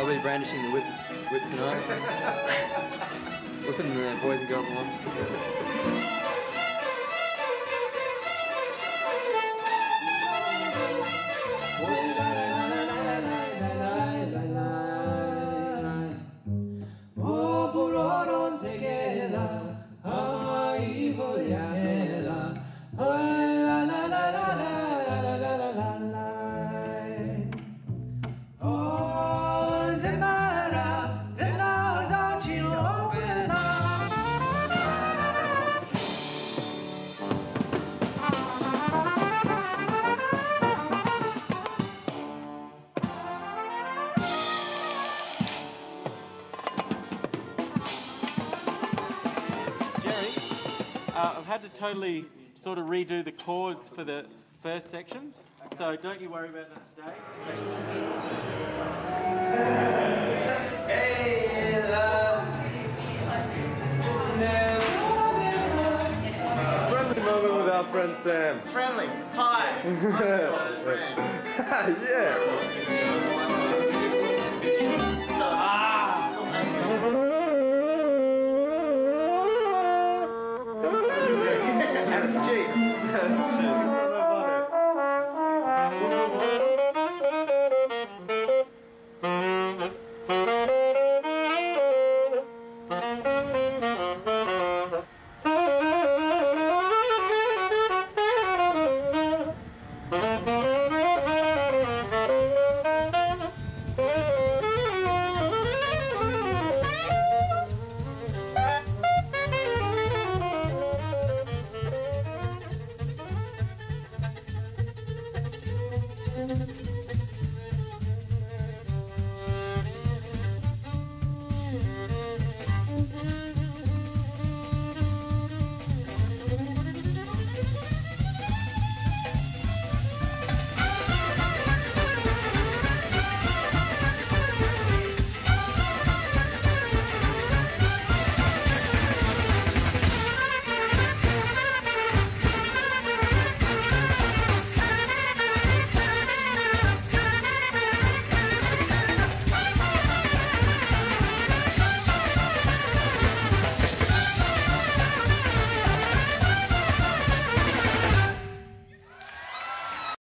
I'll be brandishing the whips, whip tonight. Whipping the boys and girls along. Uh, I've had to totally sort of redo the chords for the first sections, so don't you worry about that today. Friendly moment with our friend Sam. Friendly, hi. yeah.